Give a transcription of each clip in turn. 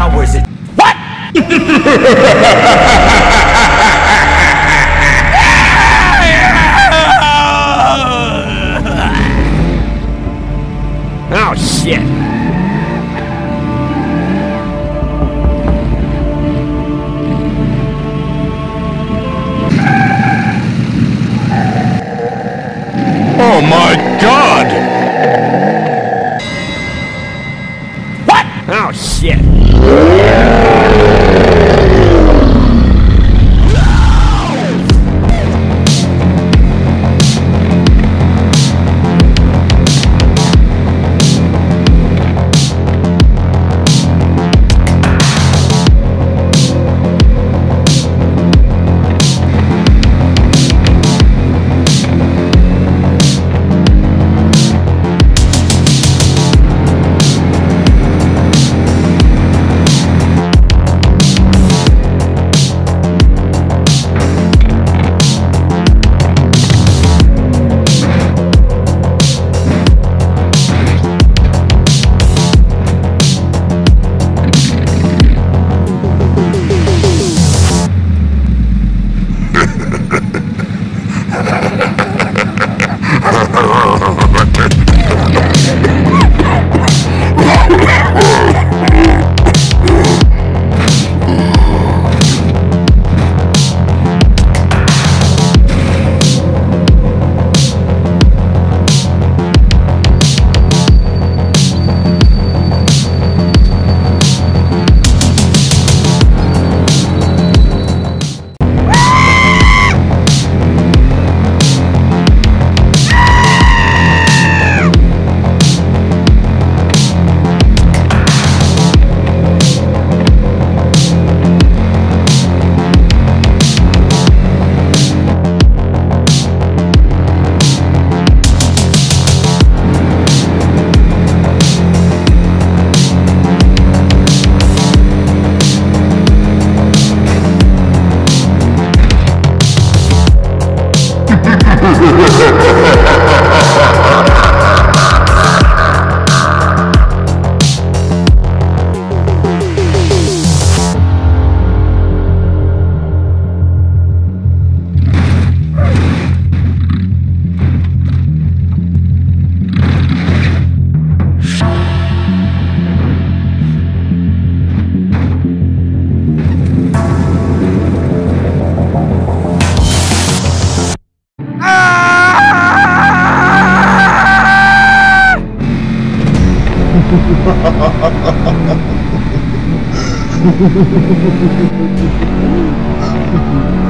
hours it Oh フフフフ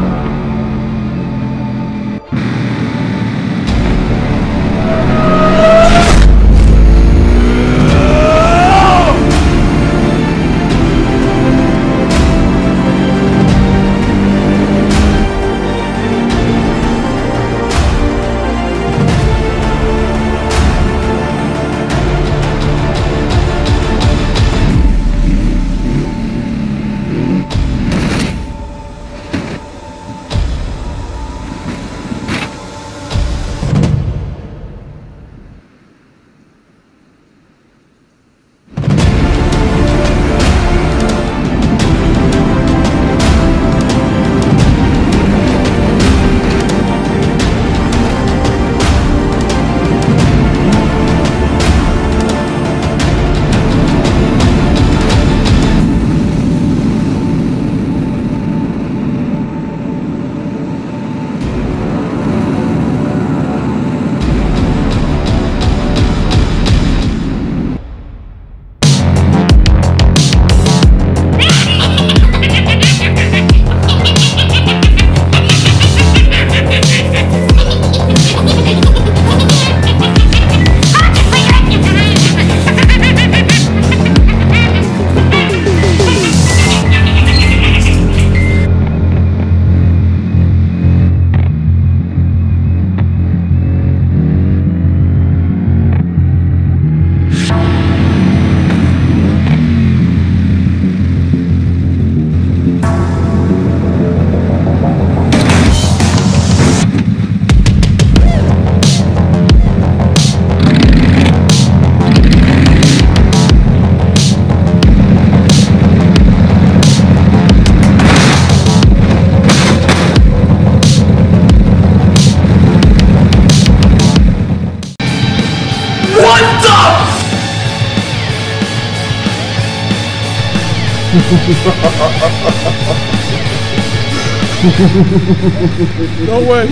No way.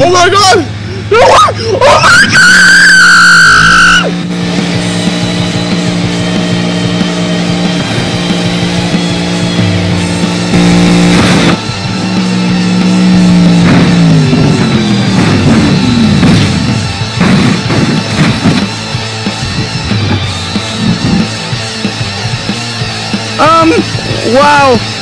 Oh my god! No way! Oh my god! Um, wow.